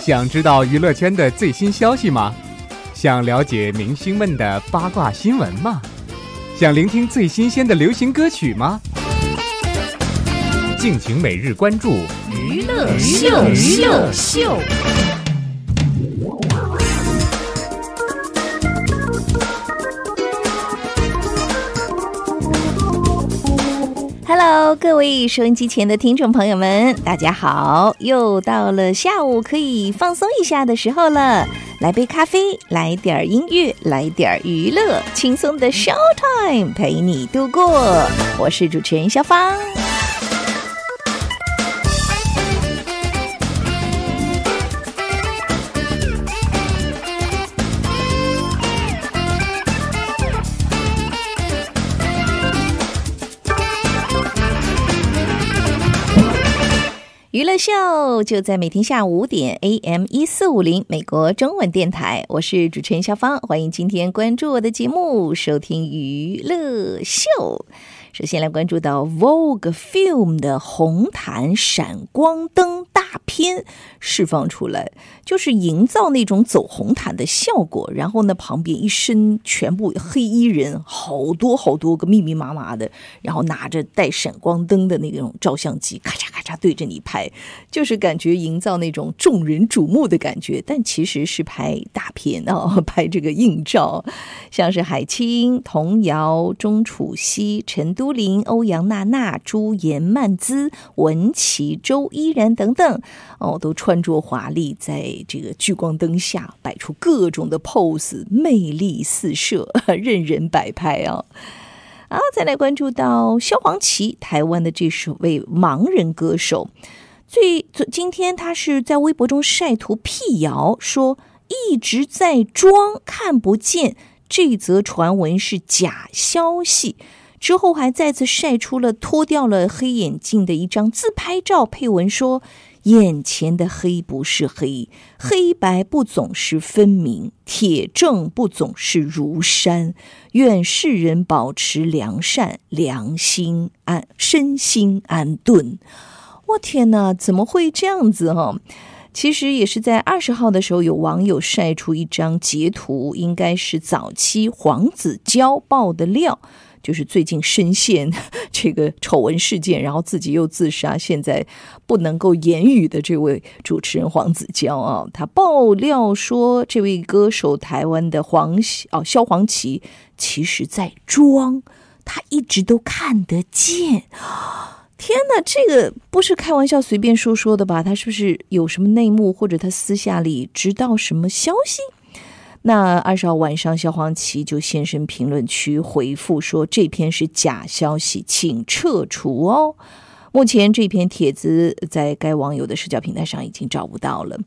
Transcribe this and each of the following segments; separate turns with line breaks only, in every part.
想知道娱乐圈的最新消息吗？想了解明星们的八卦新闻吗？想聆听最新鲜的流行歌曲吗？敬请每日关注
娱乐秀娱乐秀。喽各位收音机前的听众朋友们，大家好！又到了下午可以放松一下的时候了，来杯咖啡，来点音乐，来点娱乐，轻松的 Show Time 陪你度过。我是主持人肖芳。娱乐秀就在每天下午五点，AM 一四五零，美国中文电台。我是主持人肖芳，欢迎今天关注我的节目，收听娱乐秀。首先来关注到 Vogue Film 的红毯闪光灯大片释放出来，就是营造那种走红毯的效果。然后呢，旁边一身全部黑衣人，好多好多个密密麻麻的，然后拿着带闪光灯的那种照相机，咔嚓咔嚓对着你拍，就是感觉营造那种众人瞩目的感觉。但其实是拍大片啊，拍这个硬照，像是海清、童瑶、钟楚曦、陈。都灵、欧阳娜娜、朱颜曼姿、文琪、周依然等等，哦，都穿着华丽，在这个聚光灯下摆出各种的 pose，魅力四射，任人摆拍啊！啊，再来关注到萧煌奇，台湾的这首位盲人歌手，最今天他是在微博中晒图辟谣，说一直在装看不见，这则传闻是假消息。之后还再次晒出了脱掉了黑眼镜的一张自拍照，配文说：“眼前的黑不是黑，黑白不总是分明，铁证不总是如山。愿世人保持良善，良心安，身心安顿。”我天哪，怎么会这样子哈？其实也是在二十号的时候，有网友晒出一张截图，应该是早期黄子佼爆的料。就是最近深陷 这个丑闻事件，然后自己又自杀，现在不能够言语的这位主持人黄子佼啊，他爆料说，这位歌手台湾的黄哦萧煌奇，其实在装，他一直都看得见。天哪，这个不是开玩笑随便说说的吧？他是不是有什么内幕，或者他私下里知道什么消息？那二十号晚上，萧煌奇就现身评论区回复说：“这篇是假消息，请撤除哦。”目前这篇帖子在该网友的社交平台上已经找不到了。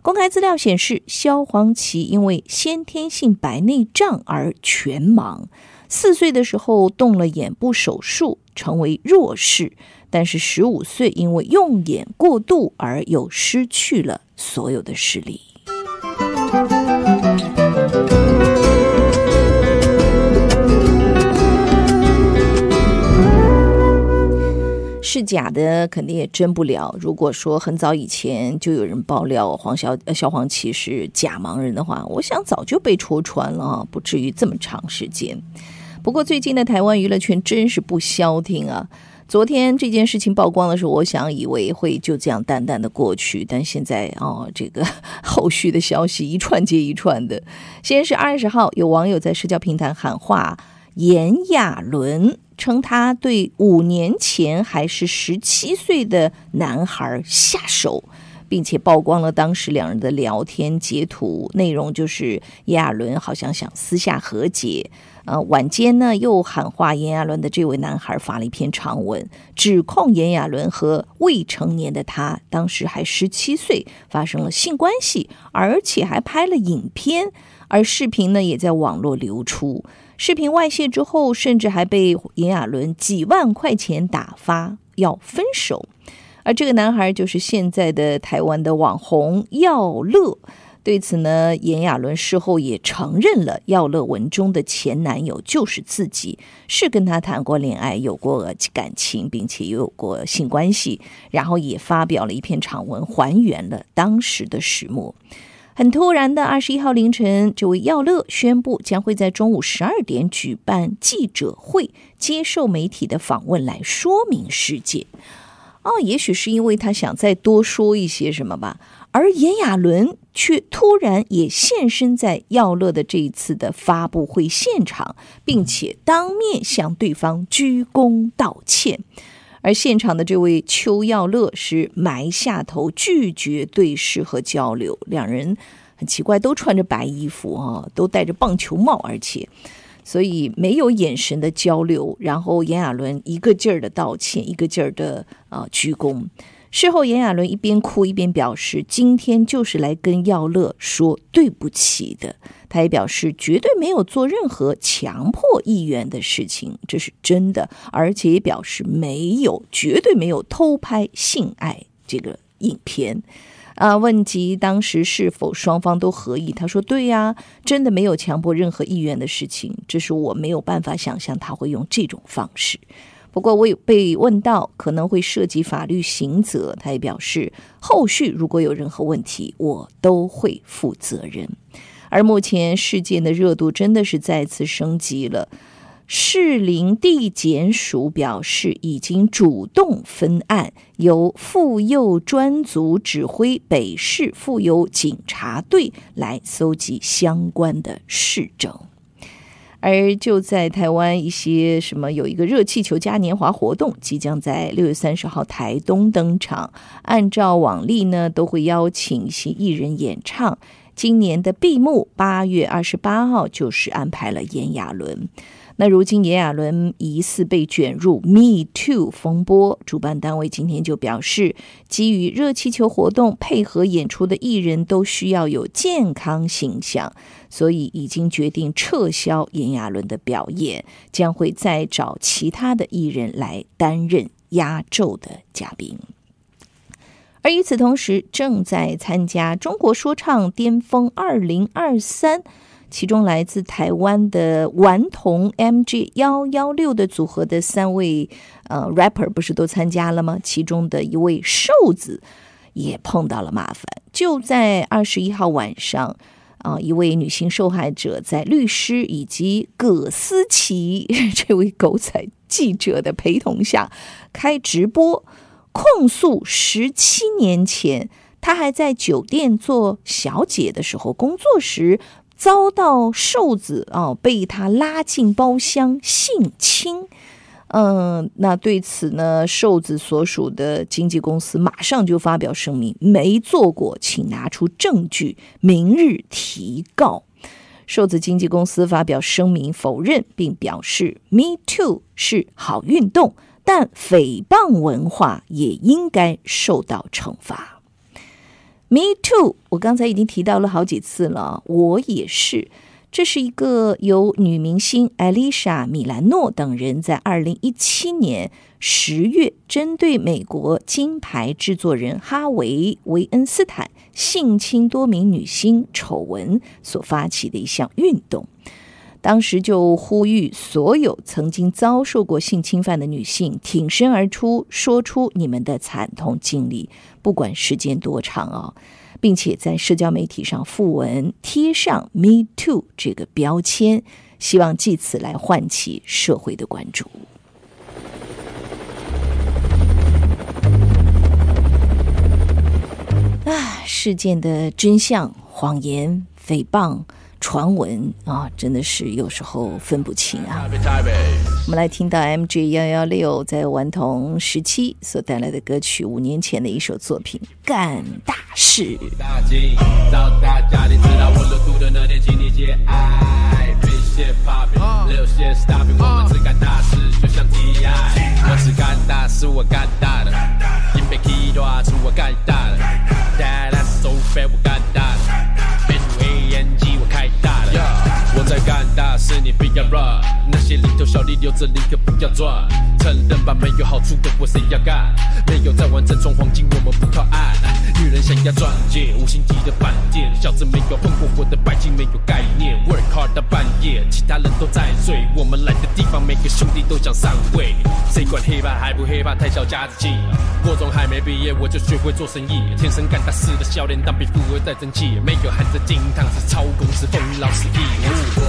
公开资料显示，萧煌奇因为先天性白内障而全盲，四岁的时候动了眼部手术，成为弱视，但是十五岁因为用眼过度而又失去了所有的视力。是假的，肯定也真不了。如果说很早以前就有人爆料黄小呃萧煌奇是假盲人的话，我想早就被戳穿了，不至于这么长时间。不过最近的台湾娱乐圈真是不消停啊！昨天这件事情曝光的时候，我想以为会就这样淡淡的过去，但现在哦，这个 后续的消息一串接一串的。先是二十号，有网友在社交平台喊话炎亚纶，称他对五年前还是十七岁的男孩下手，并且曝光了当时两人的聊天截图，内容就是炎亚纶好像想私下和解。呃，晚间呢，又喊话炎亚纶的这位男孩发了一篇长文，指控炎亚纶和未成年的他，当时还十七岁，发生了性关系，而且还拍了影片，而视频呢也在网络流出。视频外泄之后，甚至还被炎亚纶几万块钱打发要分手。而这个男孩就是现在的台湾的网红耀乐。对此呢，炎亚纶事后也承认了，耀乐文中的前男友就是自己，是跟他谈过恋爱，有过感情，并且也有过性关系，然后也发表了一篇长文，还原了当时的始末。很突然的，二十一号凌晨，这位耀乐宣布将会在中午十二点举办记者会，接受媒体的访问，来说明事件。哦，也许是因为他想再多说一些什么吧。而炎亚纶却突然也现身在耀乐的这一次的发布会现场，并且当面向对方鞠躬道歉。而现场的这位邱耀乐是埋下头，拒绝对视和交流。两人很奇怪，都穿着白衣服啊，都戴着棒球帽，而且。所以没有眼神的交流，然后炎亚纶一个劲儿的道歉，一个劲儿的啊鞠躬。事后，炎亚纶一边哭一边表示，今天就是来跟耀乐说对不起的。他也表示，绝对没有做任何强迫意愿的事情，这是真的，而且也表示没有，绝对没有偷拍性爱这个影片。啊，问及当时是否双方都合意，他说：“对呀，真的没有强迫任何意愿的事情，这是我没有办法想象他会用这种方式。不过，我有被问到可能会涉及法律刑责，他也表示，后续如果有任何问题，我都会负责任。而目前事件的热度真的是再次升级了。”士林地检署表示，已经主动分案，由妇幼专组指挥北市妇幼警察队来搜集相关的市政。而就在台湾，一些什么有一个热气球嘉年华活动，即将在六月三十号台东登场。按照往例呢，都会邀请一些艺人演唱。今年的闭幕，八月二十八号就是安排了炎亚纶。那如今炎亚纶疑似被卷入 Me Too 风波，主办单位今天就表示，基于热气球活动配合演出的艺人都需要有健康形象，所以已经决定撤销炎亚纶的表演，将会再找其他的艺人来担任压轴的嘉宾。而与此同时，正在参加中国说唱巅峰二零二三。其中来自台湾的顽童 MG 幺幺六的组合的三位呃 rapper 不是都参加了吗？其中的一位瘦子也碰到了麻烦。就在二十一号晚上啊，一位女性受害者在律师以及葛思琪 这位狗仔记者的陪同下开直播，控诉十七年前她还在酒店做小姐的时候工作时。遭到瘦子啊被他拉进包厢性侵，嗯，那对此呢，瘦子所属的经纪公司马上就发表声明，没做过，请拿出证据，明日提告。瘦子经纪公司发表声明否认，并表示 “Me Too” 是好运动，但诽谤文化也应该受到惩罚。Me too，我刚才已经提到了好几次了。我也是。这是一个由女明星艾丽莎·米兰诺等人在二零一七年十月，针对美国金牌制作人哈维·维恩斯坦性侵多名女星丑闻所发起的一项运动。当时就呼吁所有曾经遭受过性侵犯的女性挺身而出，说出你们的惨痛经历，不管时间多长啊，并且在社交媒体上附文贴上 “Me Too” 这个标签，希望借此来唤起社会的关注。啊，事件的真相、谎言、诽谤。传闻啊，真的是有时候分不清啊。我们来听到 MG 幺幺六在顽童时期所带来的歌曲，五年前的一首作品《干大事》。在小利留着，宁可不要赚。承认吧，没有好处的活谁要干？没有在玩正装黄金，我们不靠岸。女人想
要钻戒，五星级的饭店，小子没有碰过我的白金没有概念。Work hard 到半夜，其他人都在睡，我们来的地方每个兄弟都想上位。谁管 hiphop 还不 hiphop，太小家子气。高中还没毕业我就学会做生意，天生干大事的笑脸，当比富二代争气。没有含着金汤匙超公司，风老死地。我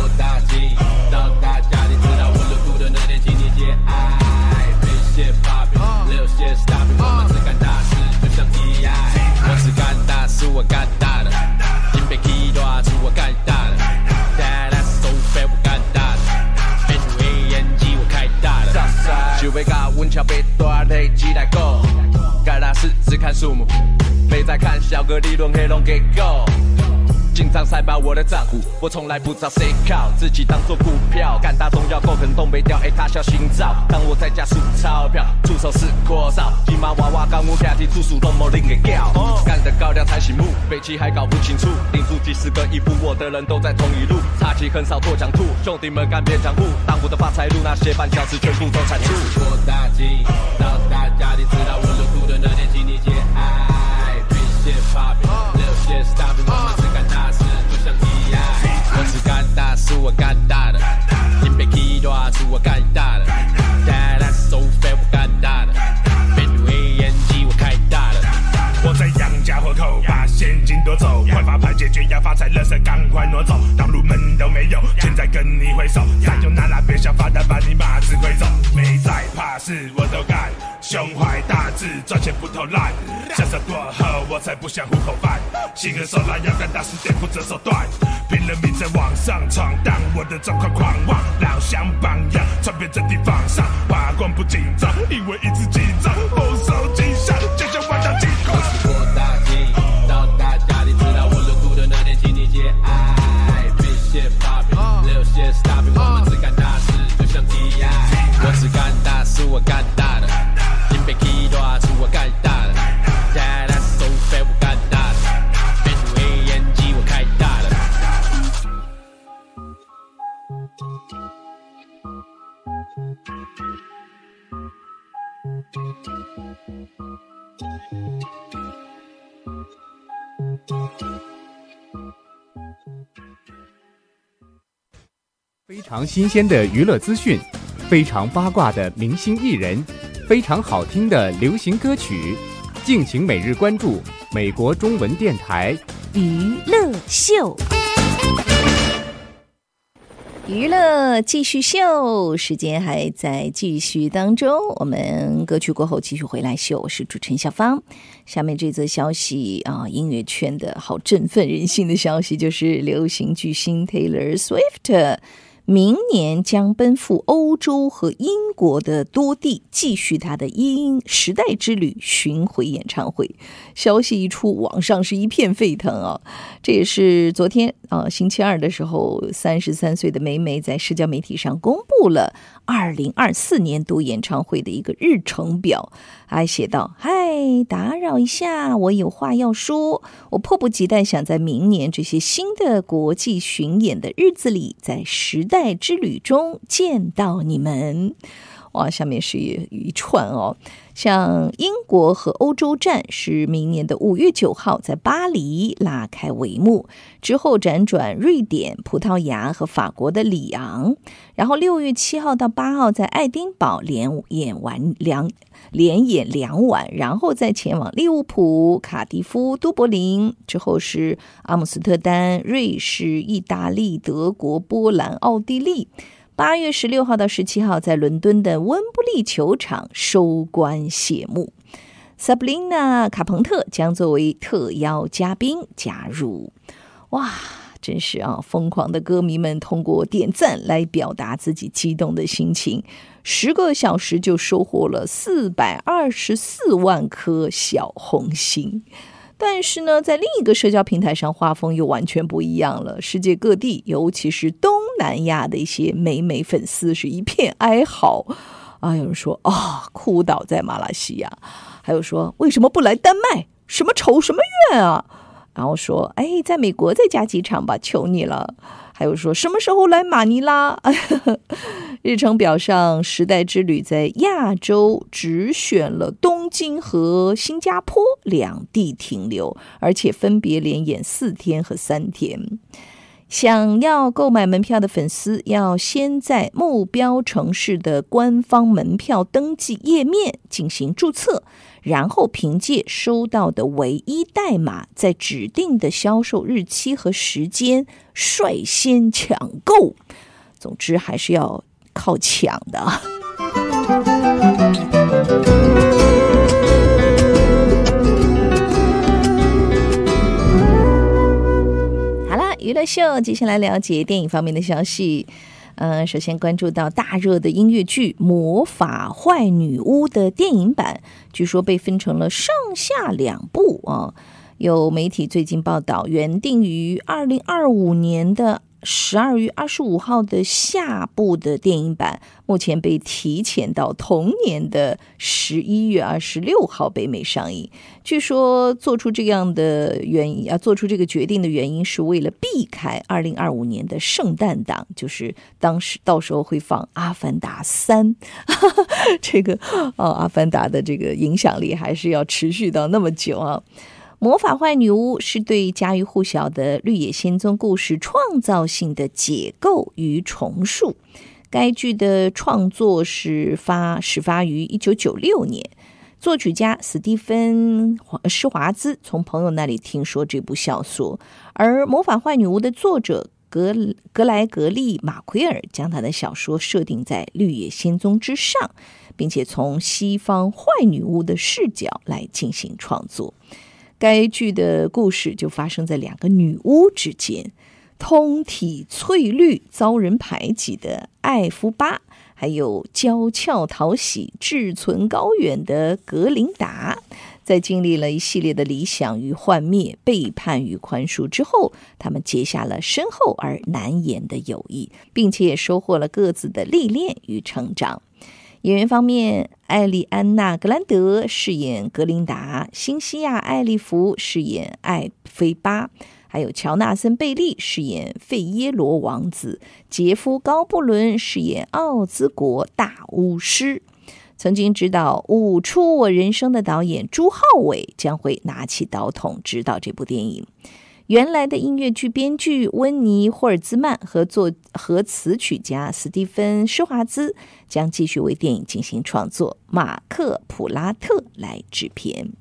在看小哥理论黑龙结果。经常塞爆我的账户，我从来不找谁靠，自己当做股票，干大中要够肯动北调，哎他小心照。当我在家数钞票，出手是阔少，鸡妈娃娃刚我家庭住宿都没人给叫，干得高粱才醒目，北齐还搞不清楚，顶住几十个衣服，我的人都在同一路，差旗很少做讲吐，兄弟们干别讲户，当我的发财路，那些绊脚石全部都铲除。我大吉，让大家你知道我入股的那天，请你，Yes，大饼我只干大事，就像 TI。我只干大事，我干大的，金杯 key 大事，我
夺走，快发牌解决要发财，乐色赶快挪走，当入门都没有，现在跟你挥手，再就拿那别想发达，把你马子挥走，没在怕事我都干，胸怀大志，赚钱不偷懒，下手过后我才不想糊口饭，心狠手辣要干大事得不择手段，拼了命在网上闯荡，我的状况狂妄，老乡榜样，传遍这地方上，八关不紧张，因为一直紧张，
常新鲜的娱乐资讯，非常八卦的明星艺人，非常好听的流行歌曲，敬请每日关注美国中文电台。
娱乐秀。娱乐继续秀，时间还在继续当中。我们歌曲过后继续回来秀，我是主持人小芳。下面这则消息啊，音乐圈的好振奋人心的消息，就是流行巨星 Taylor Swift。明年将奔赴欧洲和英国的多地，继续他的英时代之旅巡回演唱会。消息一出，网上是一片沸腾啊！这也是昨天啊，星期二的时候，三十三岁的梅梅在社交媒体上公布了二零二四年度演唱会的一个日程表，还写道：“嗨，打扰一下，我有话要说，我迫不及待想在明年这些新的国际巡演的日子里，在时代。”之旅中见到你们，哇！下面是一一串哦，像英国和欧洲站是明年的五月九号在巴黎拉开帷幕，之后辗转瑞典、葡萄牙和法国的里昂，然后六月七号到八号在爱丁堡连演完两连演两晚，然后再前往利物浦、卡迪夫、都柏林，之后是阿姆斯特丹、瑞士、意大利、德国、波兰、奥地利。八月十六号到十七号在伦敦的温布利球场收官谢幕。Sabrina 卡彭特将作为特邀嘉宾加入。哇！真是啊，疯狂的歌迷们通过点赞来表达自己激动的心情。十个小时就收获了四百二十四万颗小红心。但是呢，在另一个社交平台上，画风又完全不一样了。世界各地，尤其是东南亚的一些美美粉丝是一片哀嚎啊！有人说啊，哭倒在马来西亚；还有说为什么不来丹麦？什么仇什么怨啊！然后说：“哎，在美国再加几场吧，求你了。”还有说什么时候来马尼拉？日程表上，《时代之旅》在亚洲只选了东京和新加坡两地停留，而且分别连演四天和三天。想要购买门票的粉丝，要先在目标城市的官方门票登记页面进行注册，然后凭借收到的唯一代码，在指定的销售日期和时间率先抢购。总之，还是要靠抢的。好了娱乐秀，接下来了解电影方面的消息。呃，首先关注到大热的音乐剧《魔法坏女巫》的电影版，据说被分成了上下两部啊。有媒体最近报道，原定于二零二五年的。十二月二十五号的下部的电影版，目前被提前到同年的十一月二十六号北美上映。据说做出这样的原因啊，做出这个决定的原因是为了避开二零二五年的圣诞档，就是当时到时候会放《阿凡达三》，这个哦，《阿凡达》的这个影响力还是要持续到那么久啊。魔法坏女巫是对家喻户晓的《绿野仙踪》故事创造性的解构与重述。该剧的创作是发始发于一九九六年，作曲家史蒂芬施华兹从朋友那里听说这部小说，而《魔法坏女巫》的作者格格莱格利马奎尔将他的小说设定在《绿野仙踪》之上，并且从西方坏女巫的视角来进行创作。该剧的故事就发生在两个女巫之间，通体翠绿、遭人排挤的艾夫巴，还有娇俏讨喜、志存高远的格林达，在经历了一系列的理想与幻灭、背叛与宽恕之后，他们结下了深厚而难言的友谊，并且也收获了各自的历练与成长。演员方面，艾丽安娜·格兰德饰演格琳达，辛西亚·艾利弗饰演艾菲巴，还有乔纳森·贝利饰演费耶罗王子，杰夫·高布伦饰演奥兹国大巫师。曾经执导《舞出我人生》的导演朱浩伟将会拿起刀筒执导这部电影。原来的音乐剧编剧温尼·霍尔兹曼和作和词曲家斯蒂芬·施华兹将继续为电影进行创作，马克·普拉特来制片。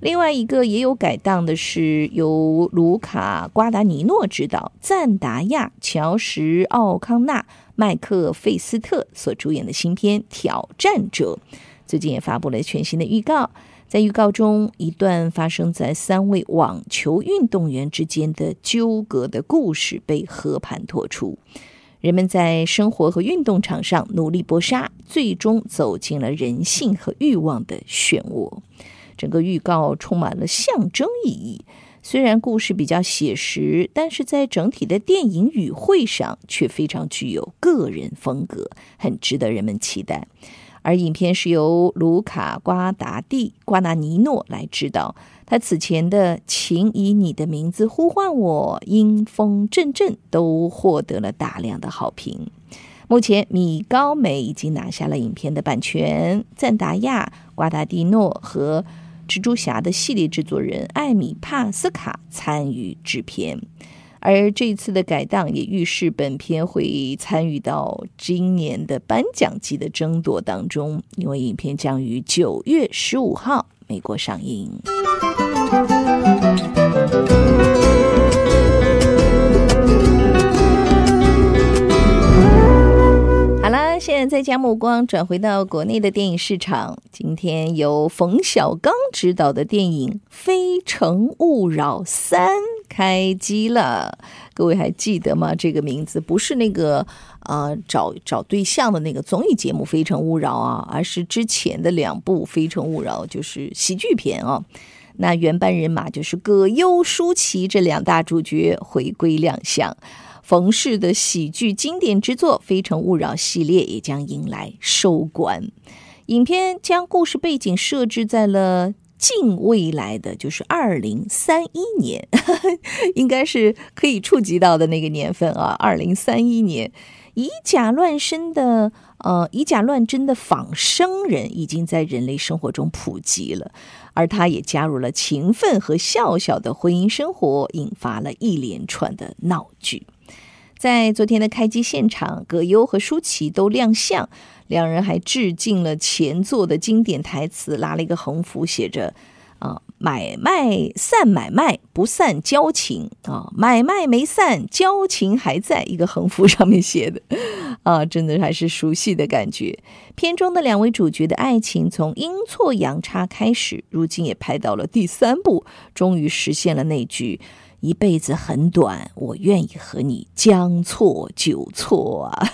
另外一个也有改档的是由卢卡·瓜达尼诺执导，赞达亚、乔什·奥康纳、麦克·费斯特所主演的新片《挑战者》，最近也发布了全新的预告。在预告中，一段发生在三位网球运动员之间的纠葛的故事被和盘托出。人们在生活和运动场上努力搏杀，最终走进了人性和欲望的漩涡。整个预告充满了象征意义。虽然故事比较写实，但是在整体的电影语汇上却非常具有个人风格，很值得人们期待。而影片是由卢卡·瓜达蒂·瓜纳尼诺来指导，他此前的《请以你的名字呼唤我》《阴风阵阵》都获得了大量的好评。目前，米高梅已经拿下了影片的版权，赞达亚、瓜达蒂诺和蜘蛛侠的系列制作人艾米·帕斯卡参与制片。而这次的改档也预示本片会参与到今年的颁奖季的争夺当中，因为影片将于九月十五号美国上映。好了，现在再将目光转回到国内的电影市场，今天由冯小刚执导的电影《非诚勿扰三》。开机了，各位还记得吗？这个名字不是那个啊找找对象的那个综艺节目《非诚勿扰》啊，而是之前的两部《非诚勿扰》，就是喜剧片啊。那原班人马就是葛优、舒淇这两大主角回归亮相，冯氏的喜剧经典之作《非诚勿扰》系列也将迎来收官。影片将故事背景设置在了。近未来的，就是二零三一年，应该是可以触及到的那个年份啊。二零三一年，以假乱真的呃以假乱真的仿生人已经在人类生活中普及了，而他也加入了勤奋和笑笑的婚姻生活，引发了一连串的闹剧。在昨天的开机现场，葛优和舒淇都亮相，两人还致敬了前作的经典台词，拉了一个横幅，写着“啊，买卖散买卖不散交情啊，买卖没散，交情还在”。一个横幅上面写的，啊，真的还是熟悉的感觉。片中的两位主角的爱情从阴错阳差开始，如今也拍到了第三部，终于实现了那句。一辈子很短，我愿意和你将错就错啊！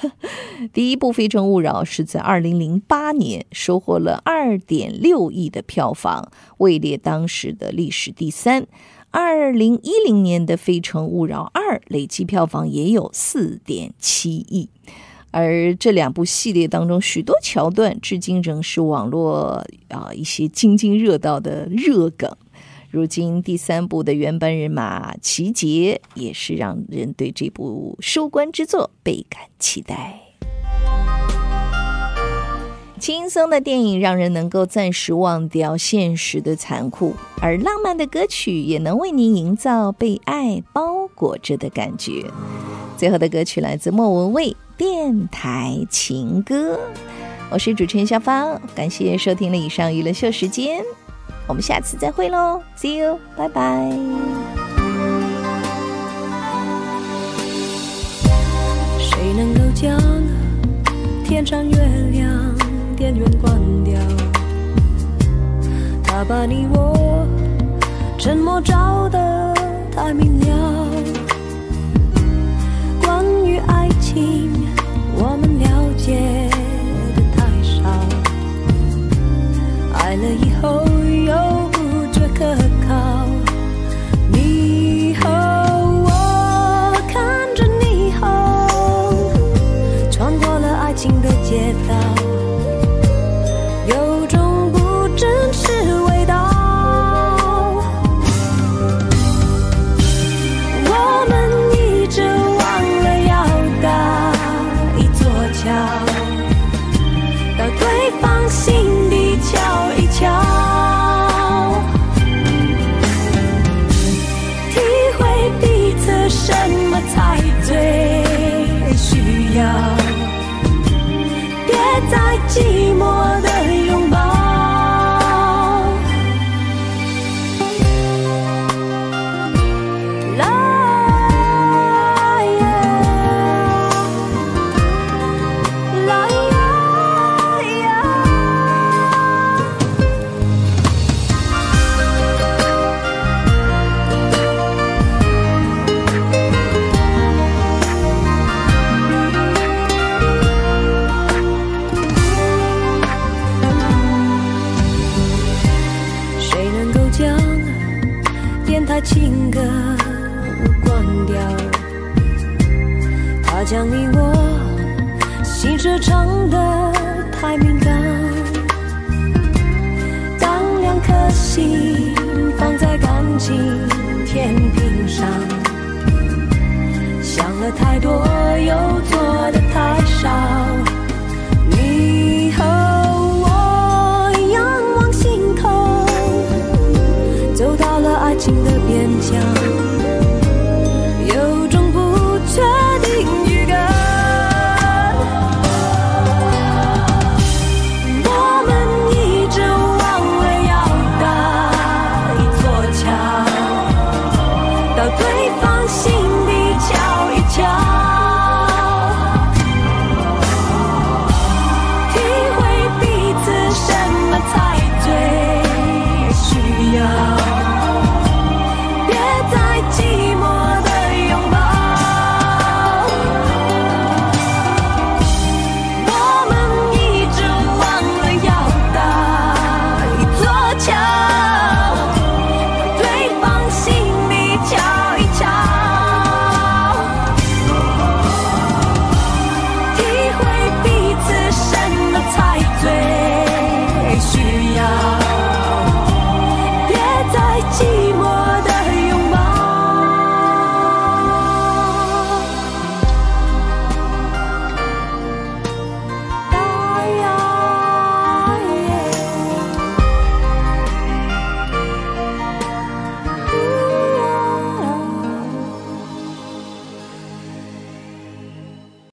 第一部《非诚勿扰》是在二零零八年收获了二点六亿的票房，位列当时的历史第三。二零一零年的《非诚勿扰二》累计票房也有四点七亿，而这两部系列当中许多桥段，至今仍是网络啊一些津津乐道的热梗。如今第三部的原班人马齐杰，也是让人对这部收官之作倍感期待。轻松的电影让人能够暂时忘掉现实的残酷，而浪漫的歌曲也能为您营造被爱包裹着的感觉。最后的歌曲来自莫文蔚《电台情歌》，我是主持人肖芳，感谢收听了以上娱乐秀时间。我们下次再会喽，See you，拜拜。
谁能够将天上月亮电源关掉？他把你我沉默照得太明了。关于爱情，了太多，又做